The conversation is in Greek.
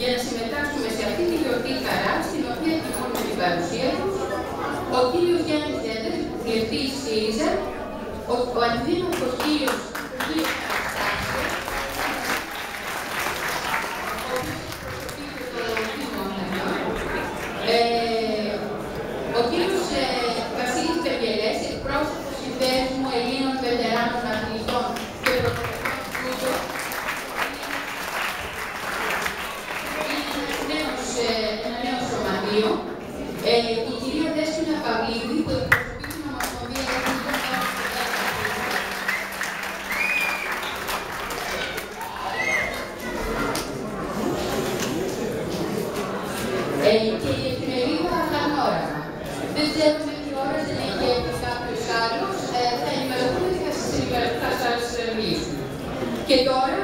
για να συμμετάσχουμε σε αυτή τη γιορτή χαρά, στην οποία τιμούμε την παρουσία του, ο κύριος Γιάννης Δέντερ, διευθυντής ΣΥΡΙΖΑ, ο, ο αντιδήμαρχος κύριος κύριος Αναστάσιο, ο οποίος εκπροσωπεί και το Δήμο Αθηνών, ε, ο κύριος σωματείο, ε, η κυρία Δέσποινα Παυλίδη, που εκπροσωπεί την Ομοσπονδία Αθλητών Ε, και η εφημερίδα Αγανόραμα. Δεν ξέρουμε τι ώρα δεν έχει έρθει κάποιος άλλος, ε, θα ενημερωθούμε και θα σας, ενημερω- θα σας ε, μιλήσουμε. Και τώρα